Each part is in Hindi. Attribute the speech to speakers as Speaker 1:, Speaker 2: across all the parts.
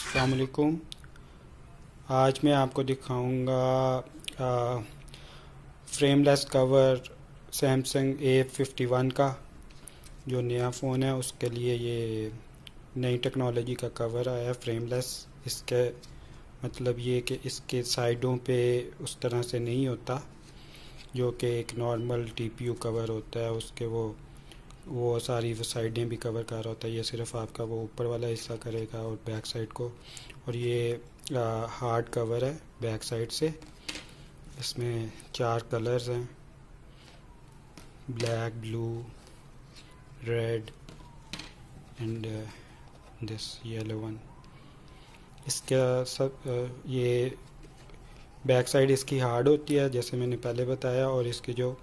Speaker 1: अलकुम आज मैं आपको दिखाऊँगा frameless cover Samsung A fifty one का, जो नया फ़ोन है, उसके लिए ये नई टेक्नोलॉजी का कवर आया फ्रेमलेस इसके मतलब ये कि इसके साइडों पे उस तरह से नहीं होता, जो कि एक नॉर्मल टीपीयू कवर होता है, उसके वो वो सारी साइडें भी कवर कर रहा होता है, ये सिर्फ़ आपका वो ऊपर वाला हिस्सा करेगा और बैक साइड को। और ये हार्ड कवर है बैक साइड से। इसमें चार कलर्स हैं। Black blue red and this yellow one इसका सब ये बैक साइड इसकी हार्ड होती है, जैसे मैंने पहले बताया, और इसके जो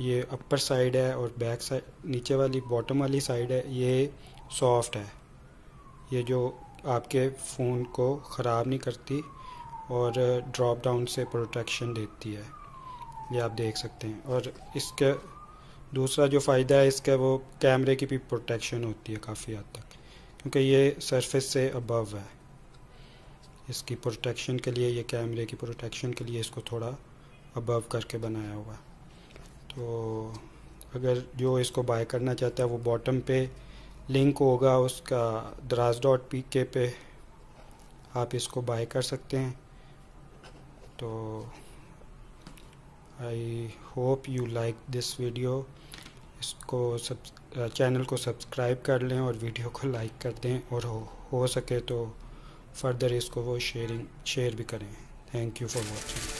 Speaker 1: ये अपर साइड है और बैक साइड नीचे वाली बॉटम वाली साइड है, ये सॉफ्ट है। ये जो आपके फ़ोन को ख़राब नहीं करती और ड्रॉप डाउन से प्रोटेक्शन देती है। ये आप देख सकते हैं। और इसके दूसरा जो फ़ायदा है, इसका वो कैमरे की भी प्रोटेक्शन होती है काफ़ी हद तक, क्योंकि ये सरफेस से अबव है। इसकी प्रोटेक्शन के लिए, ये कैमरे की प्रोटेक्शन के लिए इसको थोड़ा अबव करके बनाया हुआ है। तो अगर जो इसको बाय करना चाहता है वो बॉटम पे लिंक होगा उसका दराज डॉट पी के पे आप इसको बाय कर सकते हैं। तो I hope you like this video इसको सब चैनल को सब्सक्राइब कर लें और वीडियो को लाइक कर दें और हो, हो सके तो फर्दर इसको वो शेयरिंग शेयर भी करें। Thank you for watching